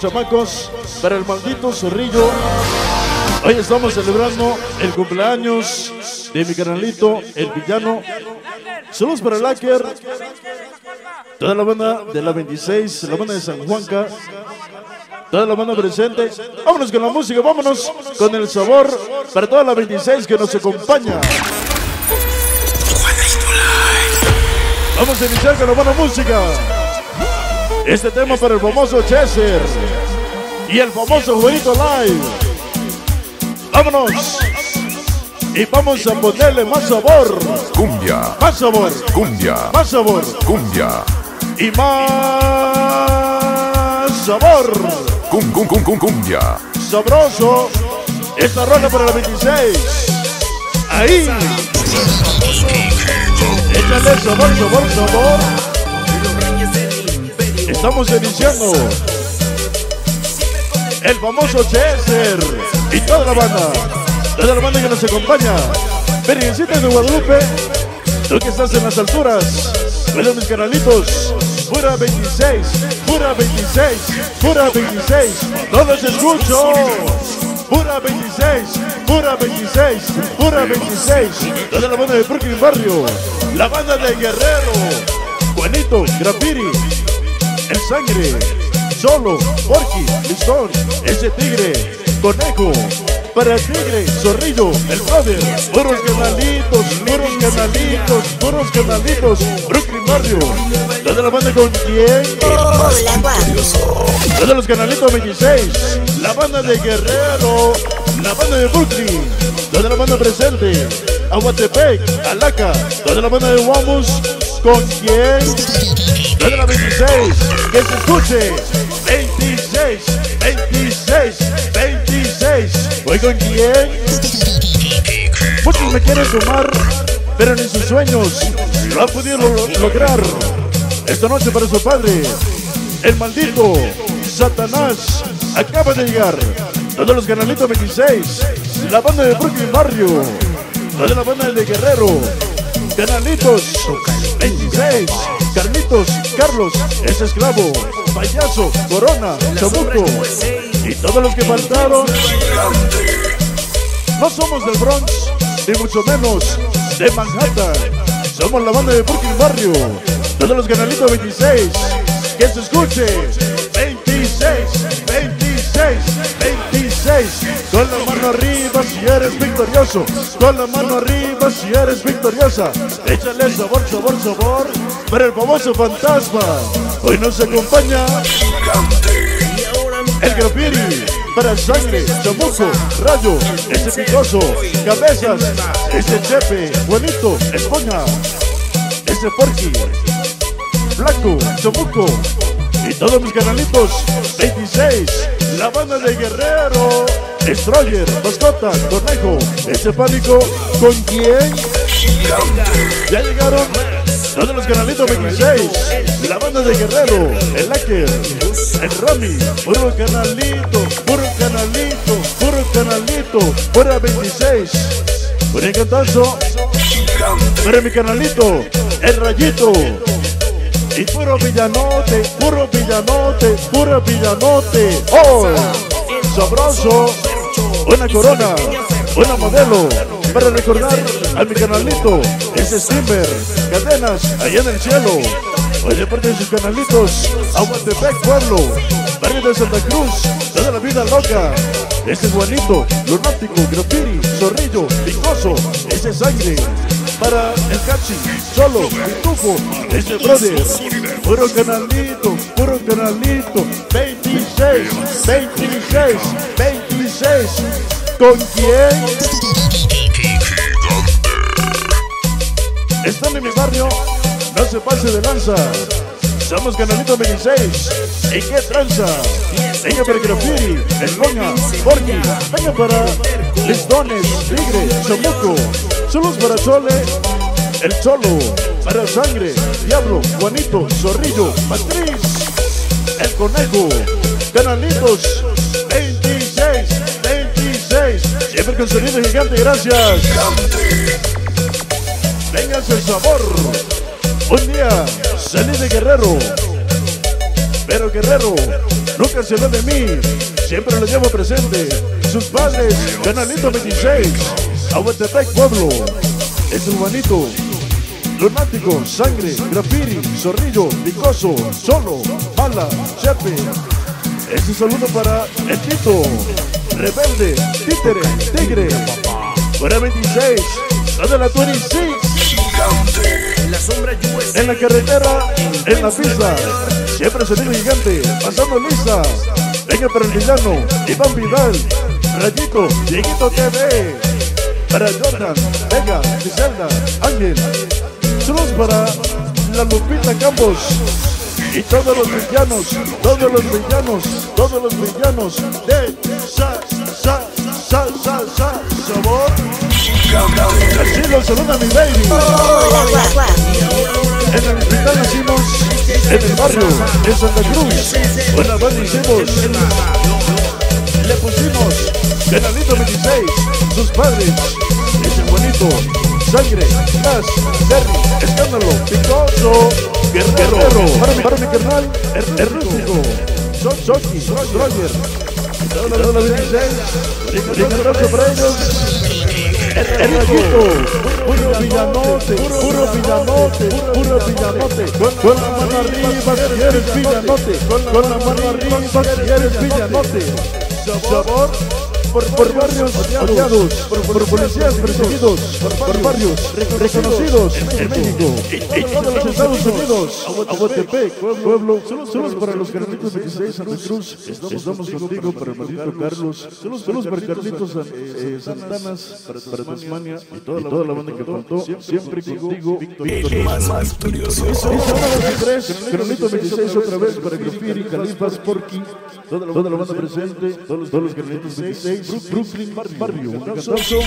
chamacos, para el maldito zorrillo. Hoy estamos celebrando el cumpleaños de mi canalito, el villano. Saludos para el Laker, toda la banda de la 26, la banda de San Juanca, toda la banda presente. Vámonos con la música, vámonos con el sabor para toda la 26 que nos acompaña. Vamos a iniciar con la buena música. Este tema para el famoso Chester y el famoso Juanito Live. Vámonos. Y vamos a ponerle más sabor. Cumbia. Más sabor. Cumbia. Más sabor. Cumbia. Y más sabor. Cum, cum, cum, cum, cumbia. Sabroso. Esta rola para la 26. Ahí. Échale. Estamos iniciando el famoso Chester y toda la banda, toda la banda que nos acompaña. Virgencita de Guadalupe, tú que estás en las alturas, bueno mis canalitos, pura 26, pura 26, pura 26, no los escucho. Pura 26, pura 26, pura 26. Toda la banda de Brooklyn Barrio, la banda de Guerrero, Juanito, Grafiri, el sangre, solo, Porky, Listón, ese tigre, conejo, para tigre, zorrillo, el brother, puros canalitos, puros canalitos, puros canalitos, Brooklyn Barrio, toda la banda con quién, todos los canalitos 26, la banda de Guerrero, la banda de Brooklyn, toda la banda presente, Aguatepec, Alaca, toda la banda de Wamos, con quién, toda la 26, que se escuche, 26, 26, 26, voy con quién, muchos me quieren sumar, pero ni sus sueños lo han podido lo- lograr. Esta noche para su padre, el maldito Satanás acaba de llegar. Todos los canalitos 26, la banda de Brooklyn Barrio, toda la banda de Guerrero, canalitos 26, Carlitos, Carlos, es esclavo, payaso, Corona, Chabuco y todos los que faltaron. No somos del Bronx, ni mucho menos de Manhattan. Somos la banda de Brooklyn Barrio. Todos los canalitos 26. Que se escuche. 26, 26, 26. Con la mano arriba si eres victorioso. Con la mano arriba si eres victoriosa. Échale sabor, sabor, sabor. Para el famoso fantasma. Hoy nos acompaña el Grafiri, para sangre, chamuco, rayo, ese picoso, cabezas, ese chepe, buenito, esponja, ese porqui, flaco, chamuco, y todos mis canalitos, 26, la banda de Guerrero, Destroyer, mascota, conejo, ese pánico, ¿con quién? Ya llegaron todos los canalitos 26, la banda de Guerrero, el Laker, el Rami, puro canalito, puro canalito, puro canalito, pura 26, un encantazo, para mi canalito, el Rayito, y puro villanote, puro villanote, puro villanote, oh, sabroso, una corona, una modelo, para recordar a mi canalito, ese steamer, cadenas, allá en el cielo, hoy de parte de sus canalitos, Aguantepec, pueblo, barrio de Santa Cruz, toda la vida loca, ese Juanito, lunático, grafiri, zorrillo, picoso, ese sangre, para el cachi, solo, pitufo, ese brother, puro canalito, puro canalito, 26, 26, 26, ¿con quién? Están en mi barrio, no se pase de lanza. Somos Canalito 26. ¿Y qué tranza? Venga para Grafiri, el Moña, Porky, venga para Listones, Tigre, Chamuco, Solos para Chole, el Cholo, para Sangre, Diablo, Juanito, Zorrillo, Matriz, el Conejo, Canalitos 26, 26, siempre con sonido gigante, gracias. Sabor. Un día salí de Guerrero, pero Guerrero nunca se va de mí, siempre lo llevo presente. Sus padres, Canalito 26, Aguatepec Pueblo, es humanito, lunático, sangre, graffiti, zorrillo, picoso, solo, mala, chepe. Es un saludo para el Tito, rebelde, títere, tigre, para 26, la la 26. En la carretera, en la pista, siempre sonido gigante, pasando lista. Venga para el villano, Iván Vidal, Rayito, Dieguito TV. Para Jordan, Vega, Griselda, Ángel. Saludos para la Lupita Campos. Y todos los villanos, todos los villanos, todos los villanos de Sa, Sa, Sa, Sa, Sa. Así lo saluda mi baby. En el hospital nacimos, en el barrio, en Santa Cruz. Buena banda hicimos. Le pusimos Canalito 26, sus padres, ese bonito, sangre, gas, Terry, escándalo, picoso, guerrero, para mi, para mi carnal, Son- Soki, Roger, la, toda la 26, y abrazo para ellos. Puro villanote, puro villanote, puro villanote. Con, la mano arriba si eres villanote, con, con la mano arriba si eres villanote. Sabor por, por barrios odiados, por, por policías perseguidos, por, barrios reconocidos en México todos los Estados Unidos. Aguatepec, pueblo, saludos para los Carlitos 26 Santa Cruz. Estamos contigo para el maldito Carlos. Saludos para Carlitos San- eh, Santanas, para, Tasmania y toda la, banda que faltó. Siempre contigo, Víctor. Dice uno, dos y tres, Carlito 26 otra vez para Grafiri, Califas, Porky, toda la, banda presente, todos los, todos los Carlitos 26, Brooklyn Barrio, un aplauso.